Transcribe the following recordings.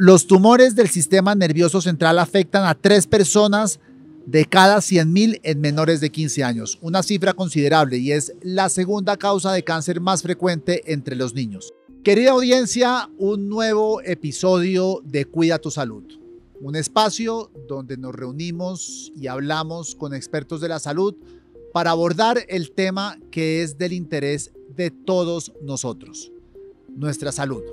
Los tumores del sistema nervioso central afectan a tres personas de cada 100.000 en menores de 15 años, una cifra considerable y es la segunda causa de cáncer más frecuente entre los niños. Querida audiencia, un nuevo episodio de Cuida tu Salud, un espacio donde nos reunimos y hablamos con expertos de la salud para abordar el tema que es del interés de todos nosotros, nuestra salud.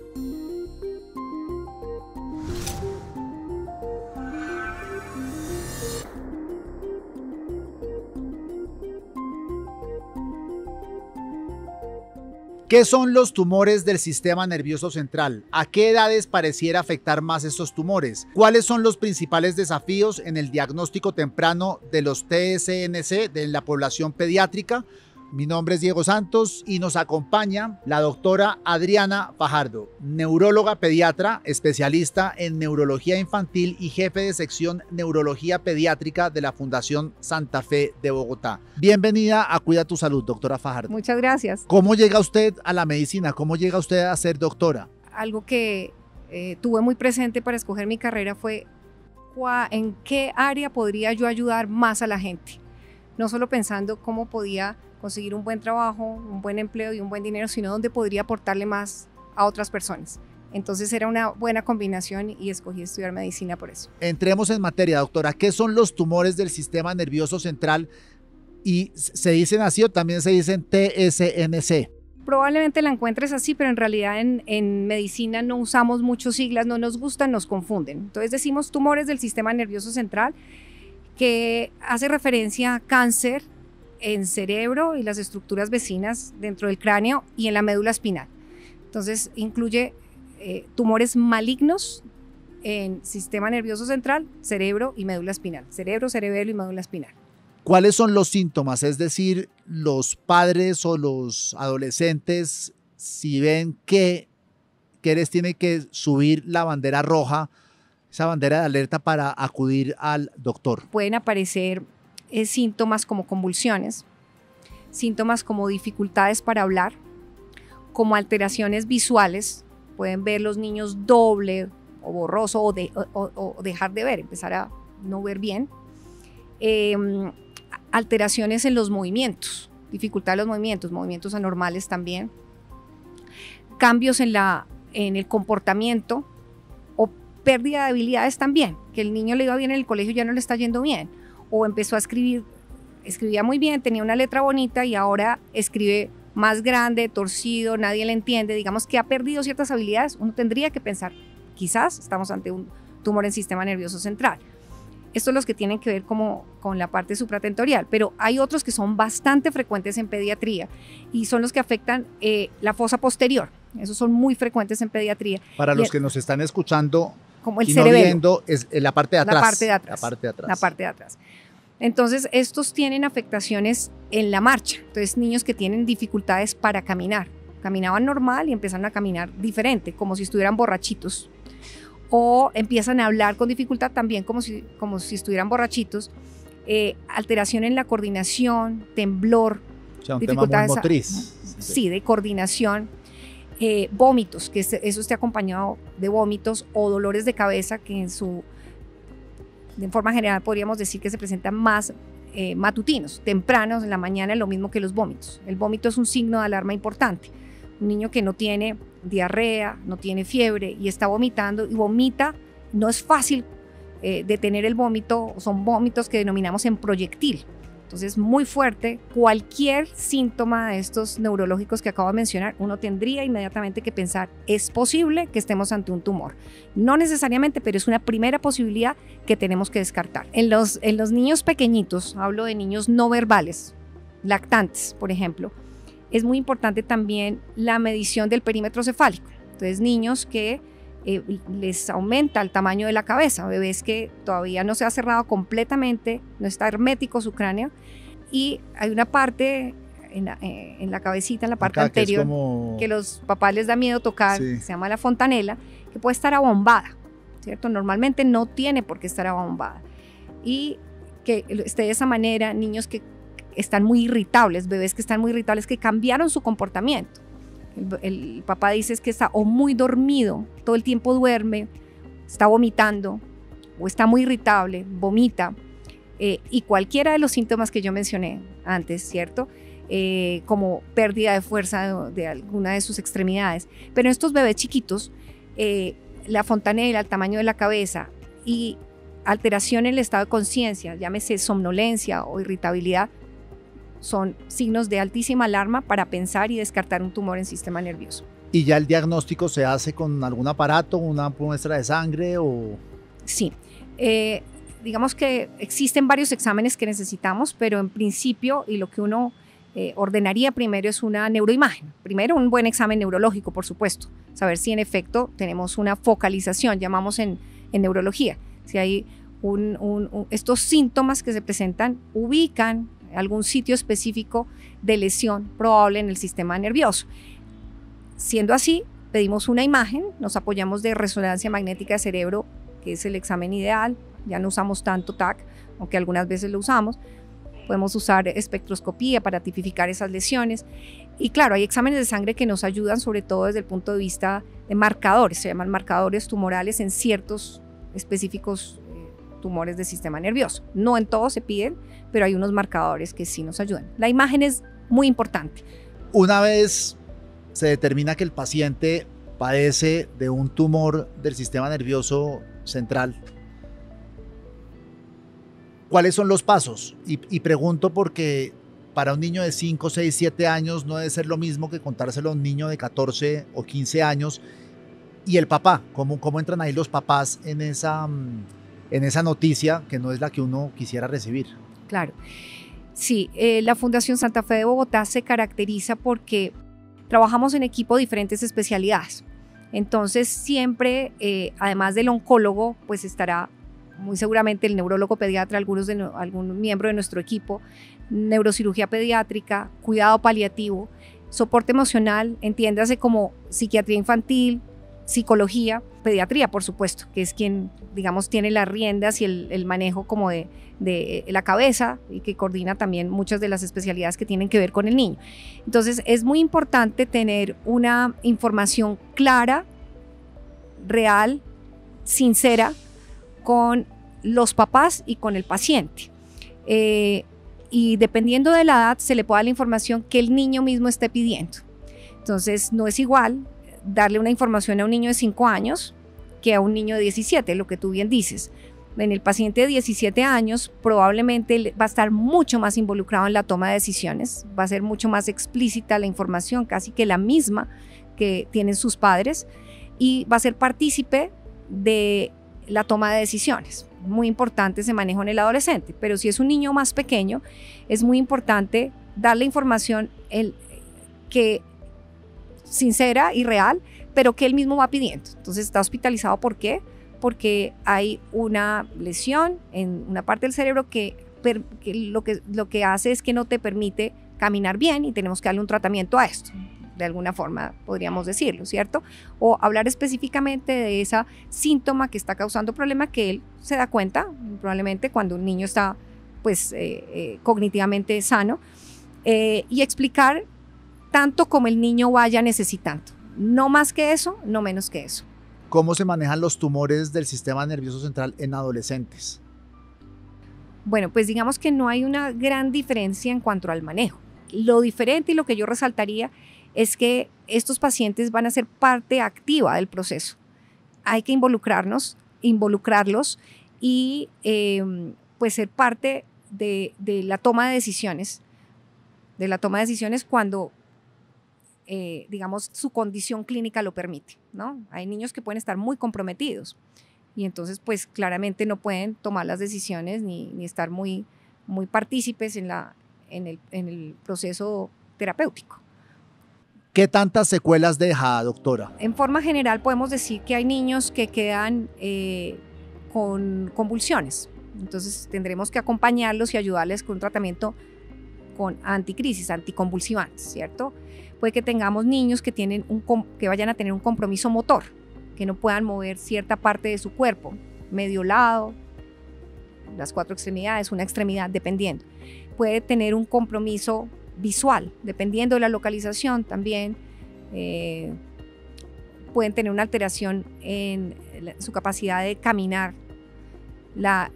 ¿Qué son los tumores del sistema nervioso central? ¿A qué edades pareciera afectar más estos tumores? ¿Cuáles son los principales desafíos en el diagnóstico temprano de los TSNC de la población pediátrica? Mi nombre es Diego Santos y nos acompaña la doctora Adriana Fajardo, neuróloga pediatra, especialista en neurología infantil y jefe de sección neurología pediátrica de la Fundación Santa Fe de Bogotá. Bienvenida a Cuida tu Salud, doctora Fajardo. Muchas gracias. ¿Cómo llega usted a la medicina? ¿Cómo llega usted a ser doctora? Algo que eh, tuve muy presente para escoger mi carrera fue en qué área podría yo ayudar más a la gente. No solo pensando cómo podía conseguir un buen trabajo, un buen empleo y un buen dinero, sino donde podría aportarle más a otras personas. Entonces era una buena combinación y escogí estudiar medicina por eso. Entremos en materia, doctora. ¿Qué son los tumores del sistema nervioso central? Y se dicen así o también se dicen TSNC. Probablemente la encuentres así, pero en realidad en, en medicina no usamos muchos siglas, no nos gustan, nos confunden. Entonces decimos tumores del sistema nervioso central, que hace referencia a cáncer en cerebro y las estructuras vecinas dentro del cráneo y en la médula espinal. Entonces incluye eh, tumores malignos en sistema nervioso central, cerebro y médula espinal. Cerebro, cerebelo y médula espinal. ¿Cuáles son los síntomas? Es decir, los padres o los adolescentes, si ven que, que les tiene que subir la bandera roja, esa bandera de alerta para acudir al doctor. Pueden aparecer síntomas como convulsiones, síntomas como dificultades para hablar, como alteraciones visuales, pueden ver los niños doble o borroso o, dejar de ver, empezar a no ver bien, em, alteraciones en los movimientos, dificultad en los movimientos, movimientos anormales también, cambios en, la, en el comportamiento o pérdida de habilidades también, que el niño le iba bien en el colegio ya no le está yendo bien o empezó a escribir, escribía muy bien, tenía una letra bonita y ahora escribe más grande, torcido, nadie le entiende, digamos que ha perdido ciertas habilidades, uno tendría que pensar, quizás estamos ante un tumor en sistema nervioso central. Estos son los que tienen que ver como con la parte supratentorial, pero hay otros que son bastante frecuentes en pediatría y son los que afectan eh, la fosa posterior. Esos son muy frecuentes en pediatría. Para los que nos están escuchando, como el cerebro. es la parte de atrás. La parte de atrás. La parte de atrás. La parte de atrás. Entonces, estos tienen afectaciones en la marcha. Entonces, niños que tienen dificultades para caminar. Caminaban normal y empiezan a caminar diferente, como si estuvieran borrachitos. O empiezan a hablar con dificultad también, como si, como si estuvieran borrachitos. Eh, alteración en la coordinación, temblor. O sea, un dificultades tema motriz. Sí, de coordinación eh, vómitos, que eso esté acompañado de vómitos o dolores de cabeza que en su, de forma general podríamos decir que se presentan más eh, matutinos, tempranos en la mañana, lo mismo que los vómitos. El vómito es un signo de alarma importante. Un niño que no tiene diarrea, no tiene fiebre y está vomitando y vomita, no es fácil eh, detener el vómito, son vómitos que denominamos en proyectil. Entonces, muy fuerte. Cualquier síntoma de estos neurológicos que acabo de mencionar, uno tendría inmediatamente que pensar, es posible que estemos ante un tumor. No necesariamente, pero es una primera posibilidad que tenemos que descartar. En los, en los niños pequeñitos, hablo de niños no verbales, lactantes, por ejemplo, es muy importante también la medición del perímetro cefálico. Entonces, niños que eh, les aumenta el tamaño de la cabeza, bebés que todavía no se ha cerrado completamente, no está hermético su cráneo, y hay una parte en la, eh, cabecita, en la parte anterior, que, los papás les da miedo tocar, se llama la fontanela, que puede estar abombada, ¿cierto? Normalmente no tiene por qué estar abombada. Y que esté de esa manera, niños que están muy irritables, bebés que están muy irritables, que cambiaron su comportamiento el, papá dice es que está o muy dormido, todo el tiempo duerme, está vomitando o está muy irritable, vomita, eh, y cualquiera de los síntomas que yo mencioné antes, ¿cierto? Eh, como pérdida de fuerza de, alguna de sus extremidades. Pero en estos bebés chiquitos, eh, la fontanela, el tamaño de la cabeza y alteración en el estado de conciencia, llámese somnolencia o irritabilidad, son signos de altísima alarma para pensar y descartar un tumor en sistema nervioso. ¿Y ya el diagnóstico se hace con algún aparato, una muestra de sangre o...? Sí. Eh, digamos que existen varios exámenes que necesitamos, pero en principio y lo que uno eh, ordenaría primero es una neuroimagen. Primero un buen examen neurológico, por supuesto, saber si en efecto tenemos una focalización, llamamos en, neurología, si hay estos síntomas que se presentan ubican algún sitio específico de lesión probable en el sistema nervioso. Siendo así, pedimos una imagen, nos apoyamos de resonancia magnética de cerebro, que es el examen ideal, ya no usamos tanto TAC, aunque algunas veces lo usamos. Podemos usar espectroscopía para tipificar esas lesiones. Y claro, hay exámenes de sangre que nos ayudan sobre todo desde el punto de vista de marcadores, se llaman marcadores tumorales en ciertos específicos tumores del sistema nervioso. No en todos se piden, pero hay unos marcadores que sí nos ayudan. La imagen es muy importante. Una vez se determina que el paciente padece de un tumor del sistema nervioso central, ¿Cuáles son los pasos? Y, pregunto porque para un niño de 5, 6, 7 años no debe ser lo mismo que contárselo a un niño de 14 o 15 años. Y el papá, ¿cómo, cómo entran ahí los papás en esa, mm, en esa noticia que no es la que uno quisiera recibir? Claro. Sí, eh, la Fundación Santa Fe de Bogotá se caracteriza porque trabajamos en equipo diferentes especialidades. Entonces siempre, eh, además del oncólogo, pues estará muy seguramente el neurólogo pediatra, algunos de algún miembro de nuestro equipo, neurocirugía pediátrica, cuidado paliativo, soporte emocional, entiéndase como psiquiatría infantil, psicología, pediatría, por supuesto, que es quien, digamos, tiene las riendas y el, manejo como de, de, la cabeza y que coordina también muchas de las especialidades que tienen que ver con el niño. Entonces, es muy importante tener una información clara, real, sincera, con los papás y con el paciente. Eh, y dependiendo de la edad, se le puede dar la información que el niño mismo esté pidiendo. Entonces, no es igual darle una información a un niño de 5 años que a un niño de 17, lo que tú bien dices. En el paciente de 17 años probablemente va a estar mucho más involucrado en la toma de decisiones, va a ser mucho más explícita la información, casi que la misma que tienen sus padres, y va a ser partícipe de la toma de decisiones. Muy importante ese manejo en el adolescente, pero si es un niño más pequeño, es muy importante darle información el, que sincera y real, pero que él mismo va pidiendo. Entonces está hospitalizado, ¿por qué? Porque hay una lesión en una parte del cerebro que, lo, que lo que hace es que no te permite caminar bien y tenemos que darle un tratamiento a esto de alguna forma podríamos decirlo, ¿cierto? O hablar específicamente de esa síntoma que está causando problema que él se da cuenta probablemente cuando un niño está pues eh, eh, cognitivamente sano eh, y explicar tanto como el niño vaya necesitando. No más que eso, no menos que eso. ¿Cómo se manejan los tumores del sistema nervioso central en adolescentes? Bueno, pues digamos que no hay una gran diferencia en cuanto al manejo. Lo diferente y lo que yo resaltaría es que estos pacientes van a ser parte activa del proceso. Hay que involucrarnos, involucrarlos y em, pues ser parte de, la toma de decisiones, de la toma de decisiones cuando, eh, digamos, su condición clínica lo permite, ¿no? Hay niños que pueden estar muy comprometidos y entonces, pues claramente no pueden tomar las decisiones ni, estar muy, muy partícipes en, la, en el proceso terapéutico. ¿Qué tantas secuelas deja, doctora? En forma general podemos decir que hay niños que quedan eh, con convulsiones. Entonces tendremos que acompañarlos y ayudarles con un tratamiento con anticrisis, anticonvulsivantes, ¿cierto? Puede que tengamos niños que, tienen que vayan a tener un compromiso motor, que no puedan mover cierta parte de su cuerpo, medio lado, las cuatro extremidades, una extremidad, dependiendo. Puede tener un compromiso visual, dependiendo de la localización también. Eh, pueden tener una alteración en su capacidad de caminar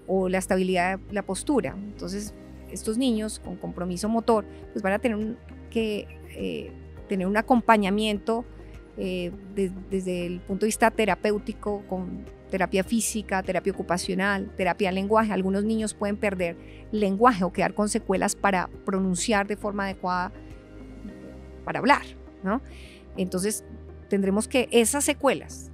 o la estabilidad de la postura. Entonces, estos niños con compromiso motor pues van a tener que eh, tener un acompañamiento eh, desde el punto de vista terapéutico con terapia física, terapia ocupacional, terapia lenguaje. Algunos niños pueden perder lenguaje o quedar con secuelas para pronunciar de forma adecuada, para hablar, ¿no? Entonces, tendremos que esas secuelas,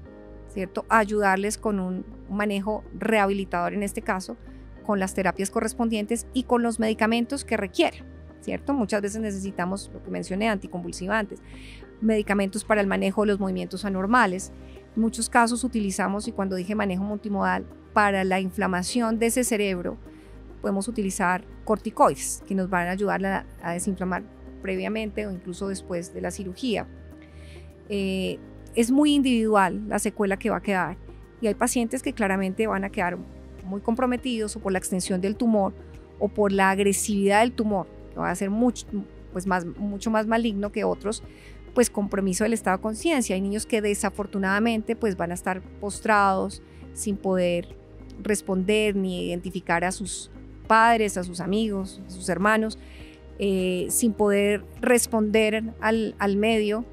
¿cierto? Ayudarles con un manejo rehabilitador en este caso, con las terapias correspondientes y con los medicamentos que requieren, ¿cierto? Muchas veces necesitamos, lo que mencioné, anticonvulsivantes, medicamentos para el manejo de los movimientos anormales, en muchos casos utilizamos, y cuando dije manejo multimodal, para la inflamación de ese cerebro, podemos utilizar corticoides que nos van a ayudar a, desinflamar previamente o incluso después de la cirugía. Eh, es muy individual la secuela que va a quedar y hay pacientes que claramente van a quedar muy comprometidos o por la extensión del tumor o por la agresividad del tumor, que va a ser mucho, pues más, mucho más maligno que otros, pues compromiso del estado de conciencia. Hay niños que desafortunadamente pues van a estar postrados sin poder responder ni identificar a sus padres, a sus amigos, a sus hermanos, eh, sin poder responder al, al medio,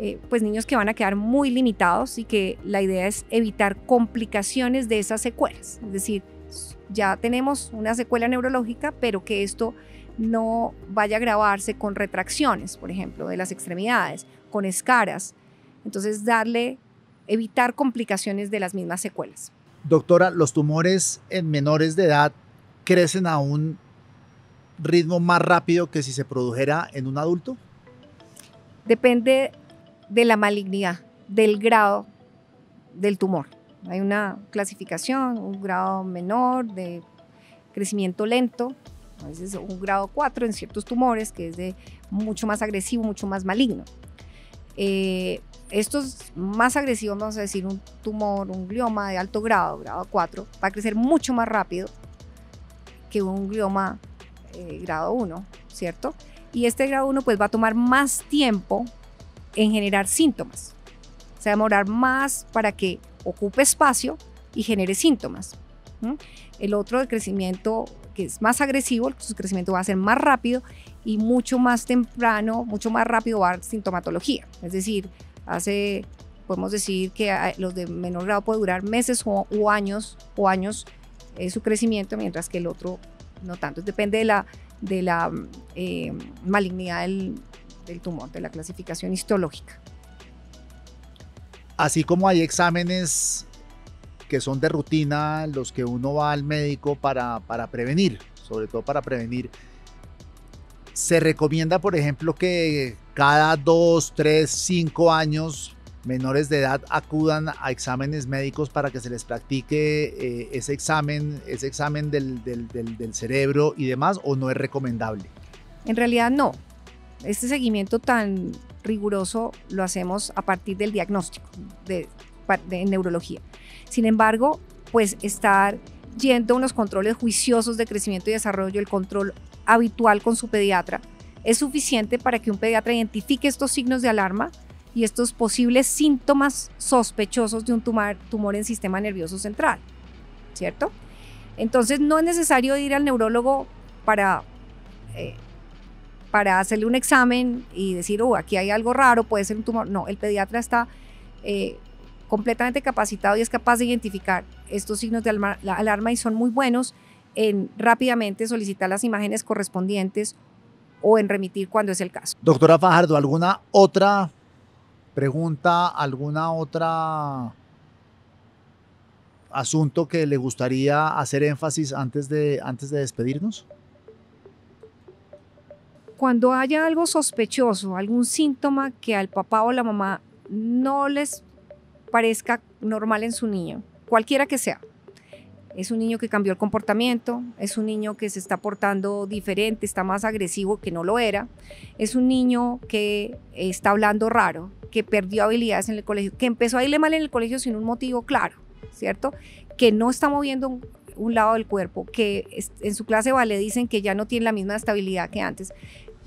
eh, pues niños que van a quedar muy limitados y que la idea es evitar complicaciones de esas secuelas. Es decir, ya tenemos una secuela neurológica, pero que esto no vaya a agravarse con retracciones, por ejemplo, de las extremidades, con escaras. Entonces, darle, evitar complicaciones de las mismas secuelas. Doctora, ¿los tumores en menores de edad crecen a un ritmo más rápido que si se produjera en un adulto? Depende de la malignidad, del grado del tumor. Hay una clasificación, un grado menor de crecimiento lento, a veces un grado 4 en ciertos tumores, que es de mucho más agresivo, mucho más maligno. Eh, esto es más agresivo, vamos a decir, un tumor, un glioma de alto grado, grado 4, va a crecer mucho más rápido que un glioma eh, grado 1, ¿cierto? Y este grado 1 pues va a tomar más tiempo en generar síntomas. Se va a demorar más para que ocupe espacio y genere síntomas. El otro de crecimiento que es más agresivo, su crecimiento va a ser más rápido y mucho más temprano, mucho más rápido va a sintomatología. Es decir, hace, podemos decir que los de menor grado puede durar meses o, años o años eh, su crecimiento, mientras que el otro no tanto. Depende de la, de la eh, malignidad del, del tumor, de la clasificación histológica. Así como hay exámenes que son de rutina, los que uno va al médico para, para prevenir, sobre todo para prevenir. Se recomienda, por ejemplo, que cada dos, tres, cinco años menores de edad acudan a exámenes médicos para que se les practique eh, ese examen, ese examen del, del, del, cerebro y demás, o no es recomendable? En realidad no. Este seguimiento tan riguroso lo hacemos a partir del diagnóstico de, de neurología. Sin embargo, pues estar yendo a unos controles juiciosos de crecimiento y desarrollo, el control habitual con su pediatra, es suficiente para que un pediatra identifique estos signos de alarma y estos posibles síntomas sospechosos de un tumor, tumor en sistema nervioso central, ¿cierto? Entonces no es necesario ir al neurólogo para, eh, para hacerle un examen y decir, oh, aquí hay algo raro, puede ser un tumor. No, el pediatra está eh, completamente capacitado y es capaz de identificar estos signos de alarma, y son muy buenos en rápidamente solicitar las imágenes correspondientes o en remitir cuando es el caso. Doctora Fajardo, ¿alguna otra pregunta, alguna otra asunto que le gustaría hacer énfasis antes de, antes de despedirnos? Cuando haya algo sospechoso, algún síntoma que al papá o la mamá no les parezca normal en su niño, cualquiera que sea. Es un niño que cambió el comportamiento, es un niño que se está portando diferente, está más agresivo que no lo era, es un niño que está hablando raro, que perdió habilidades en el colegio, que empezó a irle mal en el colegio sin un motivo claro, ¿cierto? Que no está moviendo un, lado del cuerpo, que en su clase vale dicen que ya no tiene la misma estabilidad que antes.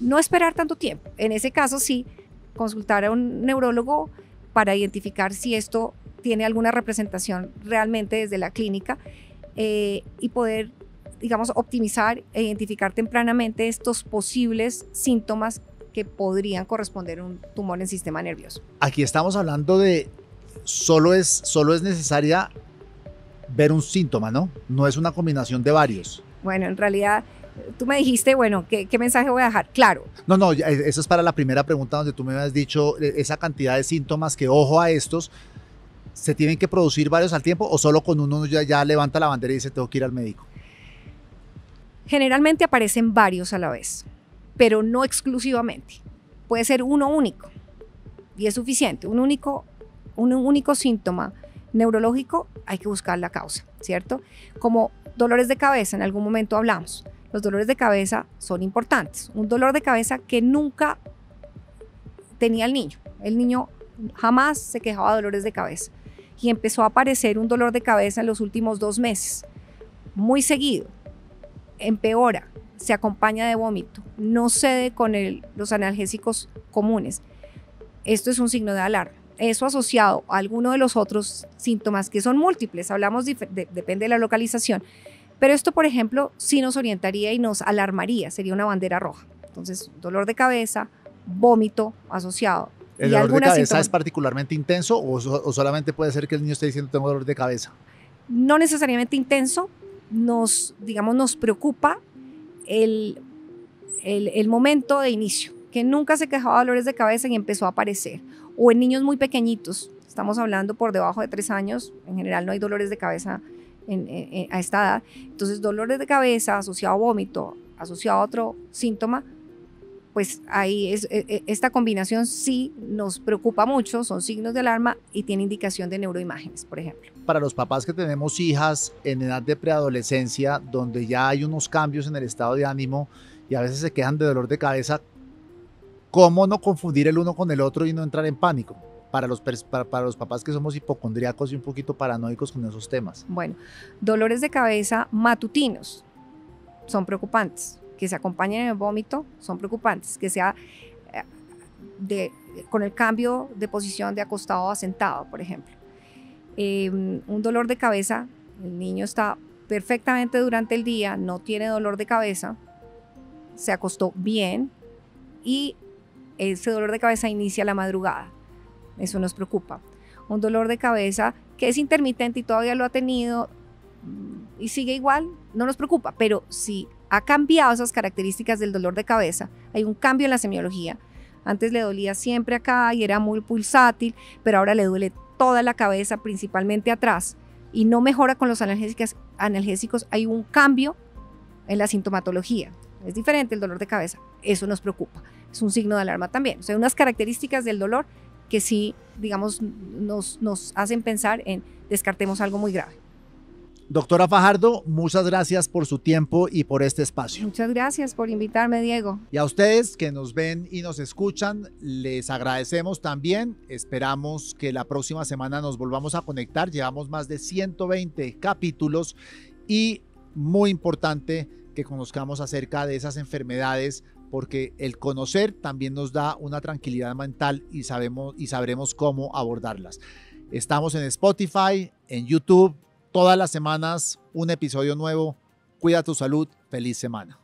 No esperar tanto tiempo. En ese caso sí, consultar a un neurólogo para identificar si esto tiene alguna representación realmente desde la clínica eh, y poder, digamos, optimizar e identificar tempranamente estos posibles síntomas que podrían corresponder a un tumor en el sistema nervioso. Aquí estamos hablando de solo es, solo es necesaria ver un síntoma, ¿no? No es una combinación de varios. Bueno, en realidad tú me dijiste, bueno, ¿qué, mensaje voy a dejar? Claro. No, no, eso es para la primera pregunta donde tú me habías dicho eh, esa cantidad de síntomas que, ojo a estos, ¿se tienen que producir varios al tiempo o solo con uno ya, ya levanta la bandera y dice tengo que ir al médico? Generalmente aparecen varios a la vez, pero no exclusivamente. Puede ser uno único y es suficiente. Un único, un único síntoma neurológico hay que buscar la causa, ¿cierto? Como dolores de cabeza, en algún momento hablamos. Los dolores de cabeza son importantes. Un dolor de cabeza que nunca tenía el niño. El niño jamás se quejaba de dolores de cabeza. Y empezó a aparecer un dolor de cabeza en los últimos dos meses. Muy seguido. Empeora. Se acompaña de vómito. No cede con los analgésicos comunes. Esto es un signo de alarma. Eso asociado a alguno de los otros síntomas que son múltiples. Hablamos, depende de la localización pero esto, por ejemplo, sí nos orientaría y nos alarmaría, sería una bandera roja. Entonces, dolor de cabeza, vómito asociado. ¿El dolor de cabeza es particularmente intenso o, solamente puede ser que el niño esté diciendo tengo dolor de cabeza? No necesariamente intenso, nos, digamos, nos preocupa el, el, el momento de inicio, que nunca se quejaba de dolores de cabeza y empezó a aparecer. O en niños muy pequeñitos, estamos hablando por debajo de tres años, en general no hay dolores de cabeza a esta edad. Entonces, dolores de cabeza asociado a vómito, asociado a otro síntoma, pues ahí es, e, e, esta combinación sí nos preocupa mucho, son signos de alarma y tiene indicación de neuroimágenes, por ejemplo. Para los papás que tenemos hijas en edad de preadolescencia, donde ya hay unos cambios en el estado de ánimo y a veces se quejan de dolor de cabeza, ¿cómo no confundir el uno con el otro y no entrar en pánico? Para los, para, los papás que somos hipocondríacos y un poquito paranoicos con esos temas? Bueno, dolores de cabeza matutinos son preocupantes. Que se acompañen en vómito son preocupantes. Que sea eh, de, con el cambio de posición de acostado a sentado, por ejemplo. Em, un dolor de cabeza, el niño está perfectamente durante el día, no tiene dolor de cabeza, se acostó bien y ese dolor de cabeza inicia la madrugada. Eso nos preocupa. Un dolor de cabeza que es intermitente y todavía lo ha tenido mm, y sigue igual, no nos preocupa, pero si ha cambiado esas características del dolor de cabeza, hay un cambio en la semiología. Antes le dolía siempre acá y era muy pulsátil, pero ahora le duele toda la cabeza, principalmente atrás, y no mejora con los analgésicos, analgésicos hay un cambio en la sintomatología. Es diferente el dolor de cabeza. Eso nos preocupa. Es un signo de alarma también. O sea, unas características del dolor que sí, digamos, nos, nos hacen pensar en descartemos algo muy grave. Doctora Fajardo, muchas gracias por su tiempo y por este espacio. Muchas gracias por invitarme, Diego. Y a ustedes que nos ven y nos escuchan, les agradecemos también. Esperamos que la próxima semana nos volvamos a conectar. Llevamos más de 120 capítulos y muy importante que conozcamos acerca de esas enfermedades porque el conocer también nos da una tranquilidad mental y, sabemos, y sabremos cómo abordarlas. Estamos en Spotify, en YouTube, todas las semanas un episodio nuevo. Cuida tu salud, feliz semana.